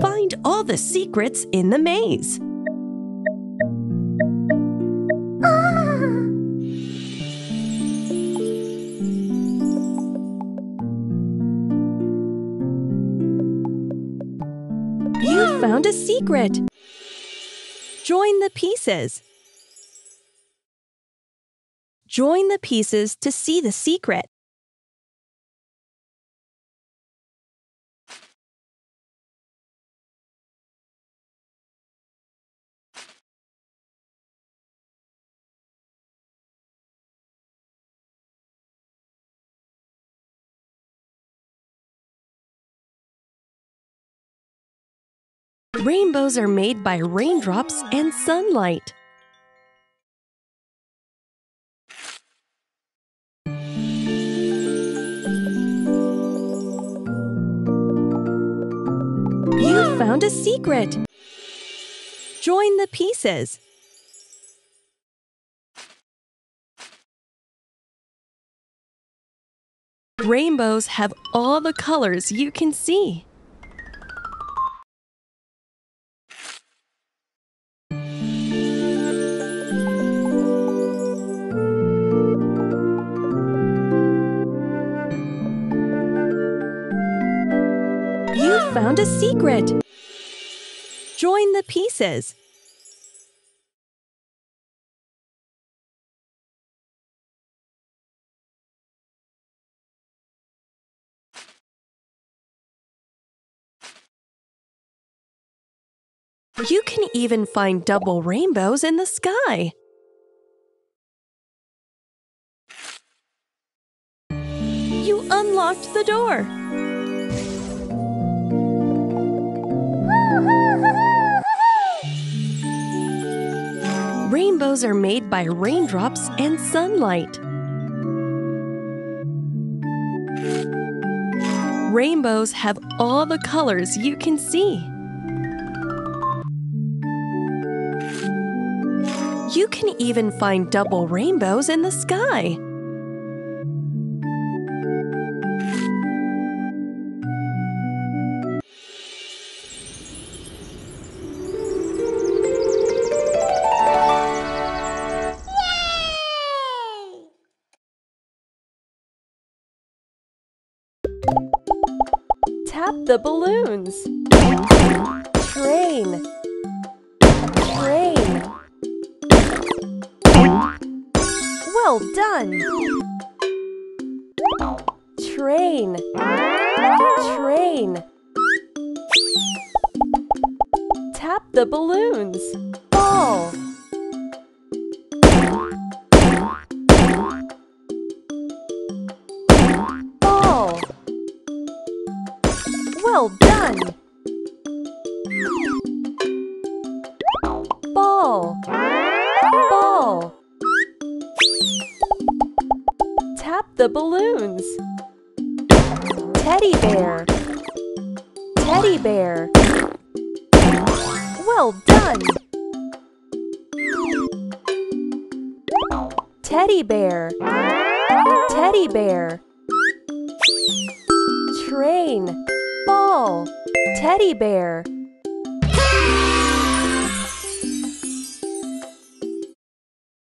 Find all the secrets in the maze. You found a secret. Join the pieces. Join the pieces to see the secret. Rainbows are made by raindrops and sunlight. You found a secret. Join the pieces. Rainbows have all the colors you can see. Found a secret. Join the pieces. You can even find double rainbows in the sky. You unlocked the door. Rainbows are made by raindrops and sunlight. Rainbows have all the colors you can see. You can even find double rainbows in the sky. Tap the balloons. Train. Train. Well done. Train. Train. Tap the balloons. Ball. Well done. Ball. Ball. Tap the balloons. Teddy bear. Teddy bear. Well done. Teddy bear. Teddy bear. Train. Teddy bear.